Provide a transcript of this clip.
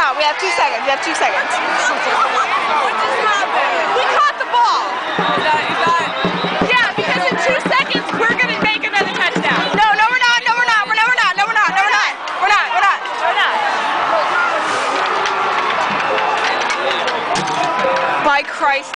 out. We have two seconds. We have two seconds. What just happened? We caught the ball. Is that, is that... Yeah, because in two seconds, we're going to make another touchdown. No, no, we're not. No, we're not. We're no, We're not. No, we're not. No, we're not. We're not. We're not. We're not. By Christ.